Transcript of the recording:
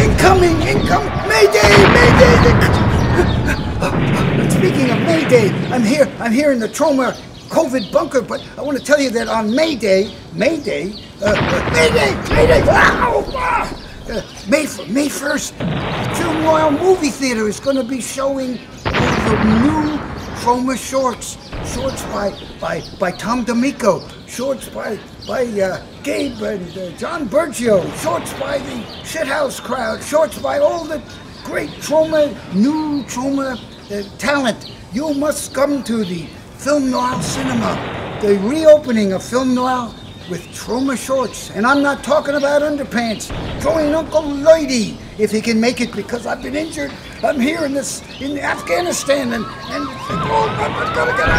Incoming! Incoming! Mayday! Mayday! Speaking of Mayday, I'm here. I'm here in the Troma COVID bunker, but I want to tell you that on Mayday, Mayday, uh, uh, Mayday, Mayday, ow, ah, uh, May May first, Film Noir Movie Theater is going to be showing the new Troma shorts, shorts by by by Thom DeMicco, shorts by by uh, Gabe and uh, John Bergio, shorts by the Shithouse crowd, shorts by all the great Troma, new Troma uh, talent. You must come to the Film Noir Cinema, the reopening of Film Noir with Troma shorts. And I'm not talking about underpants. Join Uncle Lloydie if he can make it because I've been injured. I'm here in this in Afghanistan and and oh, I've got to get out.